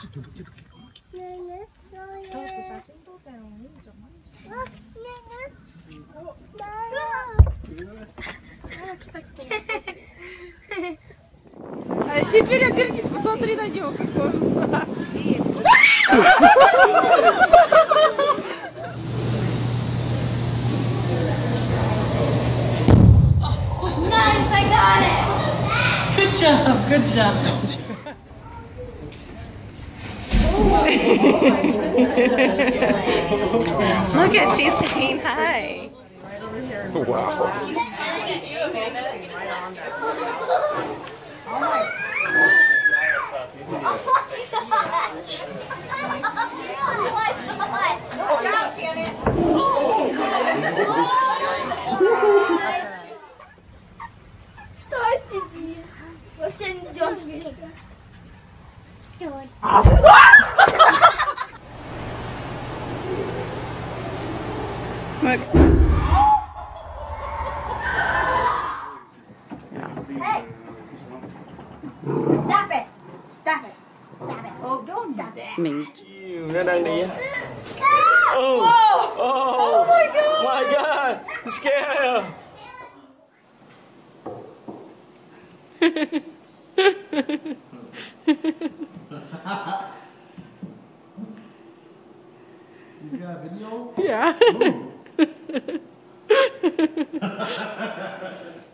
ちょっとどけどけ。ねえねえ。ちょっと写真撮ったよ。いいんじゃないですか。ねえねえ。来た来た。А теперь обернись, посмотри на него, какой он. Good job, good job. Look at she's saying hi. Стой, сиди. Вообще не дергайся. Look. Stop it. Stop it. Stop it. Oh, don't stop it. Mình nó đang đi á oh, oh, my god my god I'm You got video? Yeah. Come eat it.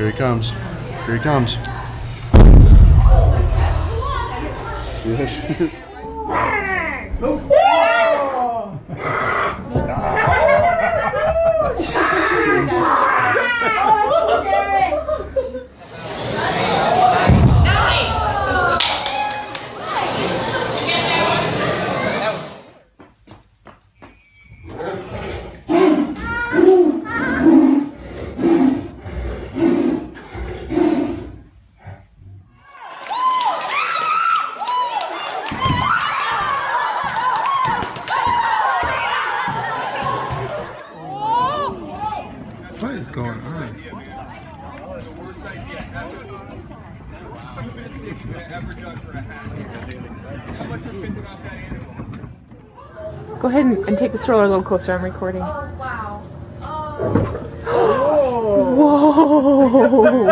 Here he comes. Here he comes. See that? What is going on? Go ahead and, and take the stroller a little closer. I'm recording. Oh, wow. Um, Whoa!